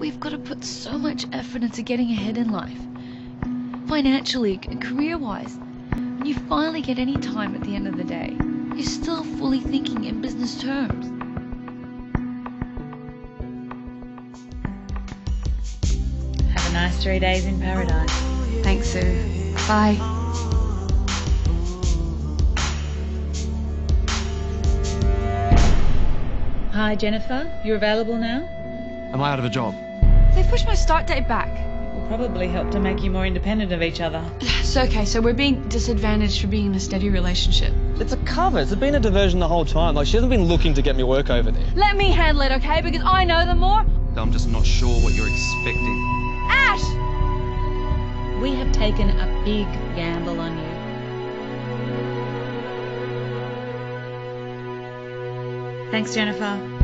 we've got to put so much effort into getting ahead in life, financially, and career wise. When you finally get any time at the end of the day, you're still fully thinking in business terms. Have a nice three days in paradise. Thanks, Sue. Bye. Hi, Jennifer. You're available now? Am I out of a job? They pushed my start date back. Will probably help to make you more independent of each other. It's okay, so we're being disadvantaged for being in a steady relationship. It's a cover. It's been a diversion the whole time. Like, she hasn't been looking to get me work over there. Let me handle it, okay? Because I know them more. I'm just not sure what you're expecting. Ash! We have taken a big gamble on you. Thanks, Jennifer.